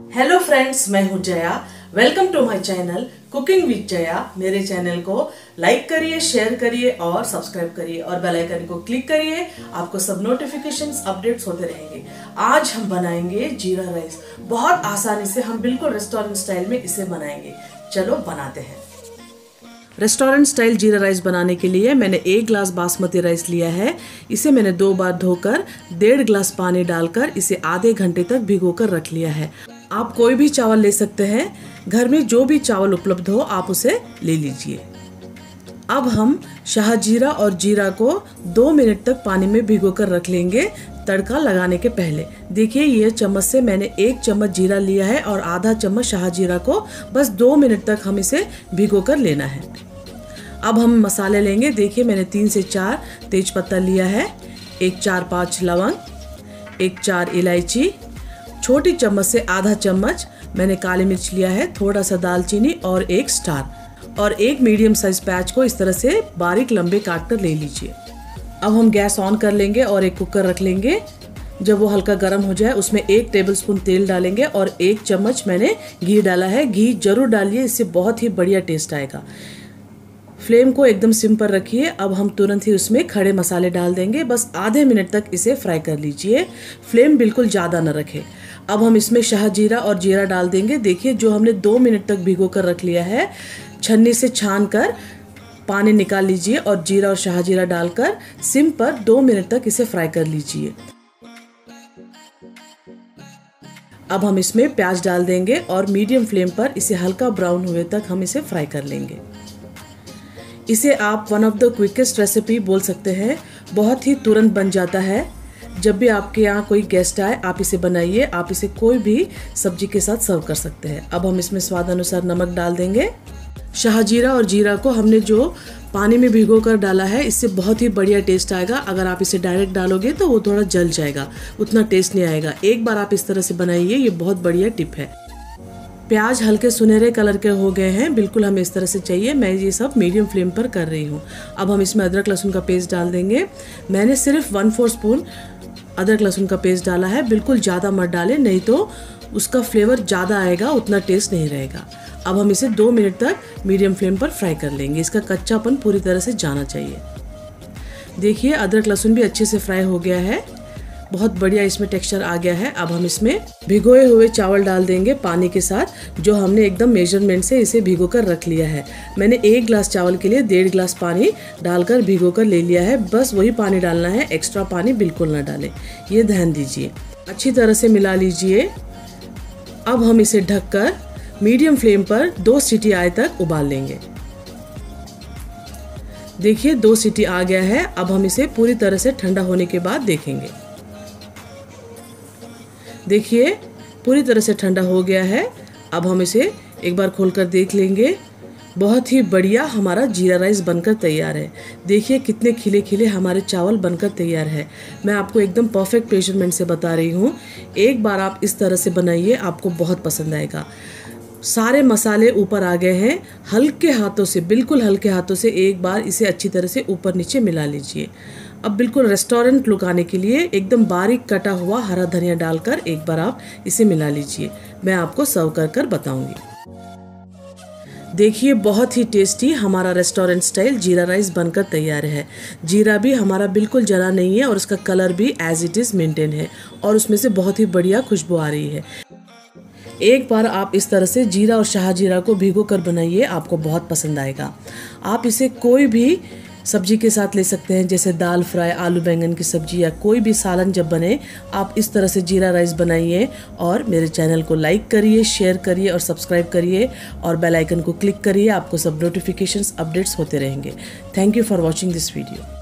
Hello friends मैं हूँ Jaya. Welcome to my channel cooking with Jaya मेरे channel को लाइक करिए शेयर करिए और सब्सक्राइब करिए और बेल आइकन को क्लिक करिए। आपको सब नोटिफिकेशंस अपडेट्स होते रहेंगे। आज हम बनाएँगे जीरा राइस बहुत आसानी से हम बिल्कुल रेस्टोरेंट स्टाइल में इसे बनाएँगे। चलो बनाते हैं। रेस्टोरेंट स्टाइल जीरा राइस बनाने के लिए मैंने एक ग्लास बासमती राइस लिया है। इसे मैंने दो बार धोकर, डेढ़ ग्लास पानी डालकर इसे आधे घंटे तक भिगोकर रख लिया है। आप कोई भी चावल ले सकते हैं। घर में जो भी चावल उपलब्ध हो, आप उसे ले लीजिए। अब हम शाहजीरा और जीरा को दो मिनट तक पानी में भिगोकर रख लेंगे तड़का लगाने के पहले। देखिए, ये चम्मच से मैंने एक चम्मच जीरा लिया है और आधा चम्मच शाहजीरा को बस दो मिनट तक हम इसे भिगोकर लेना है। अब हम मसाले लेंगे। देखिए, मैंने तीन से चार तेज पत्ता लिया है, एक चार पाँच लवंग, एक चार इलायची छोटी चम्मच से आधा चम्मच मैंने काली मिर्च लिया है, थोड़ा सा दालचीनी और एक स्टार। और एक मीडियम साइज़ पैच को इस तरह से बारीक लंबे काट कर ले लीजिए। अब हम गैस ऑन कर लेंगे और एक कुकर रख लेंगे। जब वो हल्का गर्म हो जाए, उसमें एक टेबलस्पून तेल डालेंगे और एक चम्मच मैंने घी डाला है। घी ज़रूर डालिए, इससे बहुत ही बढ़िया टेस्ट आएगा। फ्लेम को एकदम सिम पर रखिए। अब हम तुरंत ही उसमें खड़े मसाले डाल देंगे। बस आधे मिनट तक इसे फ्राई कर लीजिए। फ्लेम बिल्कुल ज़्यादा न रखें। अब हम इसमें शाहजीरा और जीरा डाल देंगे। देखिए, जो हमने दो मिनट तक भिगो कर रख लिया है, छन्नी से छान कर पानी निकाल लीजिए और जीरा और शाहजीरा डालकर सिम पर दो मिनट तक इसे फ्राई कर लीजिए। अब हम इसमें प्याज डाल देंगे और मीडियम फ्लेम पर इसे हल्का ब्राउन हुए तक हम इसे फ्राई कर लेंगे। इसे आप one of the quickest recipe बोल सकते हैं। बहुत ही तुरंत बन जाता है। जब भी आपके यहाँ कोई गेस्ट आए, आप इसे बनाइए। आप इसे कोई भी सब्ज़ी के साथ सर्व कर सकते हैं। अब हम इसमें स्वाद अनुसार नमक डाल देंगे। शाहजीरा और जीरा को हमने जो पानी में भिगो कर डाला है, इससे बहुत ही बढ़िया टेस्ट आएगा। अगर आप इसे डायरेक्ट डालोगे तो वो थोड़ा जल जाएगा। उतना टेस्ट नहीं आएगा। एक बार आप इस तरह से बनाइए, ये बहुत बढ़िया टिप है। प्याज हल्के सुनहरे कलर के हो गए हैं। बिल्कुल हमें इस तरह से चाहिए। मैं ये सब मीडियम फ्लेम पर कर रही हूँ। अब हम इसमें अदरक लहसुन का पेस्ट डाल देंगे। मैंने सिर्फ़ वन फोर स्पून अदरक लहसुन का पेस्ट डाला है। बिल्कुल ज़्यादा मत डालें, नहीं तो उसका फ्लेवर ज़्यादा आएगा, उतना टेस्ट नहीं रहेगा। अब हम इसे दो मिनट तक मीडियम फ्लेम पर फ्राई कर लेंगे। इसका कच्चापन पूरी तरह से जाना चाहिए। देखिए, अदरक लहसुन भी अच्छे से फ्राई हो गया है। बहुत बढ़िया इसमें टेक्सचर आ गया है। अब हम इसमें भिगोए हुए चावल डाल देंगे पानी के साथ, जो हमने एकदम मेज़रमेंट से इसे भिगो कर रख लिया है। मैंने एक ग्लास चावल के लिए डेढ़ ग्लास पानी डालकर भिगो कर ले लिया है। बस वही पानी डालना है एक्स्ट्रा पानी बिल्कुल ना डालें। ये ध्यान दीजिए। अच्छी तरह से मिला लीजिए। अब हम इसे ढककर मीडियम फ्लेम पर दो सीटी आए तक उबाल लेंगे। देखिए, दो सीटी आ गया है। अब हम इसे पूरी तरह से ठंडा होने के बाद देखेंगे। देखिए, पूरी तरह से ठंडा हो गया है। अब हम इसे एक बार खोलकर देख लेंगे। बहुत ही बढ़िया हमारा जीरा राइस बनकर तैयार है। देखिए कितने खिले खिले हमारे चावल बनकर तैयार है। मैं आपको एकदम परफेक्ट मेज़रमेंट से बता रही हूँ। एक बार आप इस तरह से बनाइए, आपको बहुत पसंद आएगा। सारे मसाले ऊपर आ गए हैं। हल्के हाथों से, बिल्कुल हल्के हाथों से एक बार इसे अच्छी तरह से ऊपर नीचे मिला लीजिए। अब बिल्कुल रेस्टोरेंट लुक आने के लिए एकदम बारीक कटा हुआ हरा धनिया डालकर एक बार आप इसे मिला लीजिए। मैं आपको सर्व कर कर बताऊँगी। देखिए, बहुत ही टेस्टी हमारा रेस्टोरेंट स्टाइल जीरा राइस बनकर तैयार है। जीरा भी हमारा बिल्कुल जला नहीं है और उसका कलर भी एज इट इज़ मेंटेन है और उसमें से बहुत ही बढ़िया खुशबू आ रही है। एक बार आप इस तरह से जीरा और शाह जीरा को भिगो कर बनाइए, आपको बहुत पसंद आएगा। आप इसे कोई भी सब्ज़ी के साथ ले सकते हैं, जैसे दाल फ्राई, आलू बैंगन की सब्ज़ी या कोई भी सालन जब बने, आप इस तरह से जीरा राइस बनाइए और मेरे चैनल को लाइक करिए, शेयर करिए और सब्सक्राइब करिए और बेल आइकन को क्लिक करिए, आपको सब नोटिफिकेशंस अपडेट्स होते रहेंगे। Thank you for watching this video